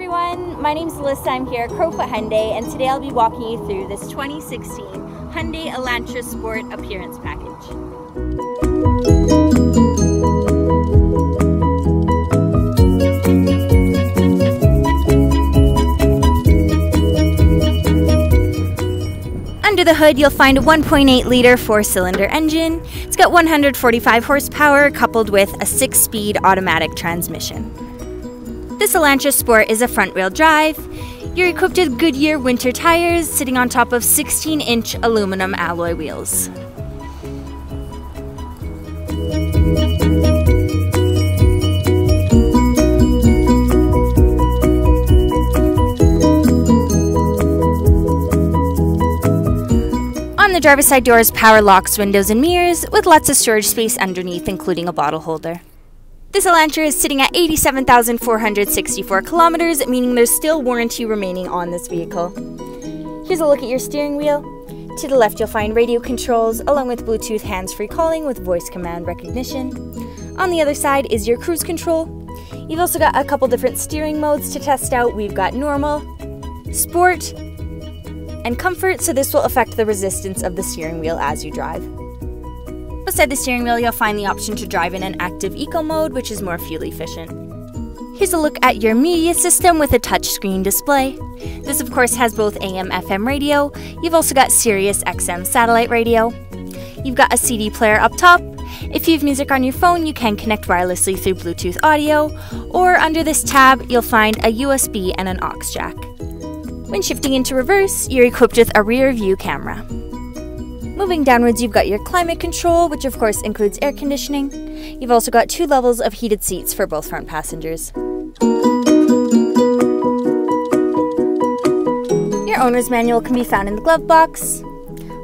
everyone, my name is Alyssa. I'm here at Crowfoot Hyundai and today I'll be walking you through this 2016 Hyundai Elantra Sport Appearance Package. Under the hood, you'll find a 1.8 liter four cylinder engine. It's got 145 horsepower coupled with a six speed automatic transmission. This Elantra Sport is a front wheel drive. You're equipped with Goodyear winter tires sitting on top of 16 inch aluminum alloy wheels. On the driver's side doors, power locks, windows, and mirrors, with lots of storage space underneath, including a bottle holder. This Elantra is sitting at 87,464 kilometers, meaning there's still warranty remaining on this vehicle. Here's a look at your steering wheel. To the left, you'll find radio controls along with Bluetooth hands free calling with voice command recognition. On the other side is your cruise control. You've also got a couple different steering modes to test out. We've got normal, sport, and comfort, so this will affect the resistance of the steering wheel as you drive. Beside the steering wheel, you'll find the option to drive in an active eco mode, which is more fuel efficient. Here's a look at your media system with a touchscreen display. This, of course, has both AM FM radio. You've also got Sirius XM satellite radio. You've got a CD player up top. If you have music on your phone, you can connect wirelessly through Bluetooth audio, or under this tab, you'll find a USB and an aux jack. When shifting into reverse, you're equipped with a rear view camera. Moving downwards, you've got your climate control, which of course includes air conditioning. You've also got two levels of heated seats for both front passengers. Your owner's manual can be found in the glove box.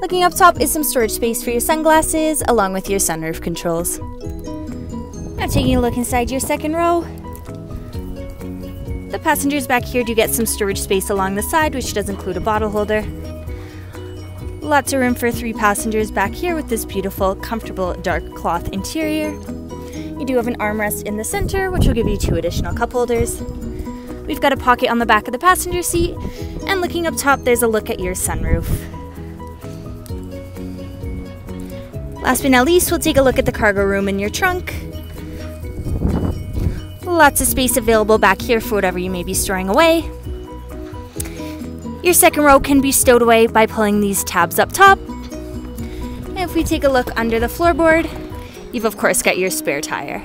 Looking up top is some storage space for your sunglasses, along with your sunroof controls. Now taking a look inside your second row. The passengers back here do get some storage space along the side, which does include a bottle holder. Lots of room for three passengers back here with this beautiful, comfortable dark cloth interior. You do have an armrest in the center, which will give you two additional cup holders. We've got a pocket on the back of the passenger seat, and looking up top, there's a look at your sunroof. Last but not least, we'll take a look at the cargo room in your trunk. Lots of space available back here for whatever you may be storing away. Your second row can be stowed away by pulling these tabs up top. And if we take a look under the floorboard, you've of course got your spare tire.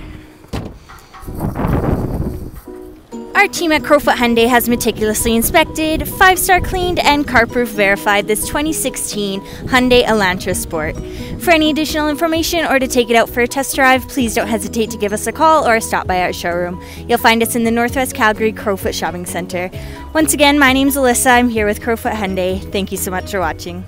Our team at Crowfoot Hyundai has meticulously inspected, 5-star cleaned, and CarProof verified this 2016 Hyundai Elantra Sport. For any additional information or to take it out for a test drive, please don't hesitate to give us a call or a stop by our showroom. You'll find us in the Northwest Calgary Crowfoot Shopping Center. Once again, my name's Alyssa. I'm here with Crowfoot Hyundai. Thank you so much for watching.